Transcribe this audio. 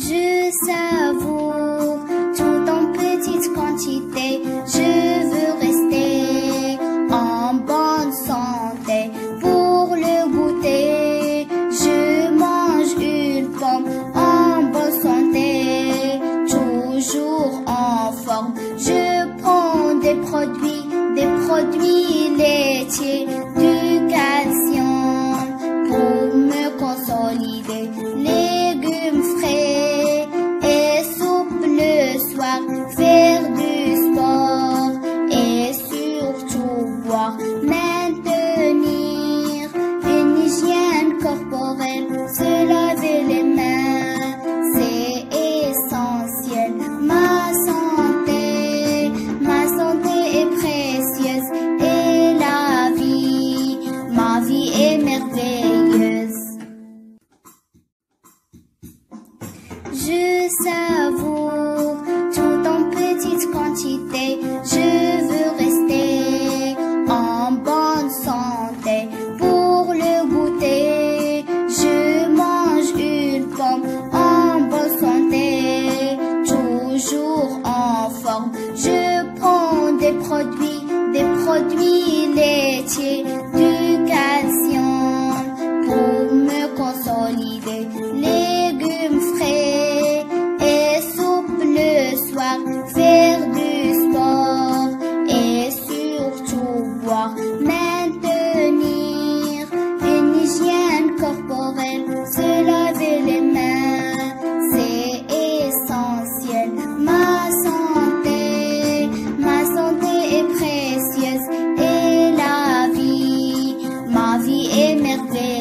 Je savoure tout en petite quantité. Je veux rester en bonne santé pour le goûter. Je mange une pomme en bonne santé, toujours en forme. Je prends des produits, des produits légers. Je savoure day.